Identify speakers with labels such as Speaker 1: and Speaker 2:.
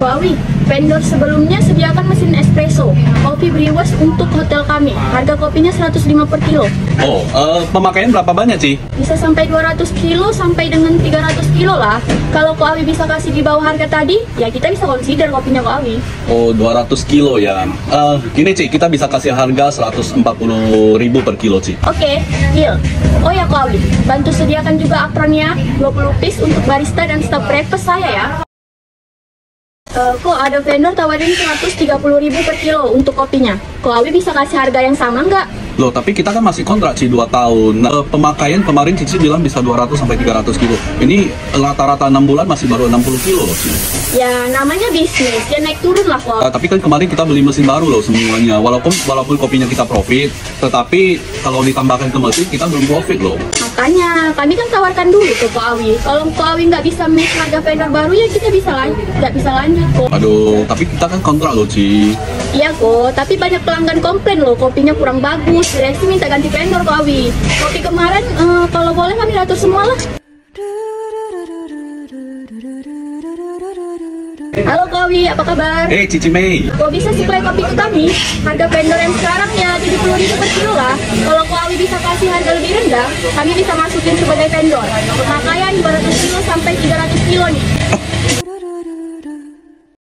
Speaker 1: Wawi, vendor sebelumnya sediakan mesin espresso, kopi brewers untuk hotel kami. Harga kopinya 105 per kilo.
Speaker 2: Oh, eh, pemakaian berapa banyak sih?
Speaker 1: Bisa sampai 200 kilo sampai dengan 300 kilo lah. Kalau Ko Awi bisa kasih di bawah harga tadi, ya kita bisa consider kopinya Ko Awi.
Speaker 2: Oh, 200 kilo ya. Eh, gini Ci, kita bisa kasih harga 140 ribu per kilo Ci.
Speaker 1: Oke, deal. Oh ya Ko Awi, bantu sediakan juga apronnya 20 piece untuk barista dan staff breakfast saya ya. Eh, kok ada vendor tawarin 130 ribu per kilo untuk kopinya? Ko Awi bisa kasih harga yang sama nggak?
Speaker 2: Loh, tapi kita kan masih kontrak Ci 2 tahun. Nah, eh, pemakaian kemarin Cici bilang bisa 200 sampai 300 kilo. Ini rata-rata 6 bulan masih baru 60 kilo loh Ci.
Speaker 1: Ya namanya bisnis, ya naik turun lah Ko.
Speaker 2: Eh, tapi kan kemarin kita beli mesin baru loh semuanya. Walaupun walaupun kopinya kita profit, tetapi kalau ditambahkan ke mesin kita belum profit loh.
Speaker 1: Makanya kami kan tawarkan dulu ke Ko Awi. Kalau Ko Awi nggak bisa match harga vendor baru ya kita bisa lanjut, nggak bisa lanjut kok.
Speaker 2: Aduh, tapi kita kan kontrak loh Ci.
Speaker 1: Iya kok, tapi banyak pelanggan komplain loh kopinya kurang bagus. Direksi minta ganti vendor Ko Awi. Kopi kemarin eh, kalau boleh kami atur semua lah. Halo Ko Awi, apa kabar?
Speaker 2: Eh, Cici Mei.
Speaker 1: Kok bisa supply kopi ke kami? Harga vendor yang sekarang ya 70 ribu per kilo lah. Kalau Ko Awi bisa kasih harga lebih rendah, kami bisa masukin sebagai vendor. Pemakaian 200 kilo sampai 300 kilo nih.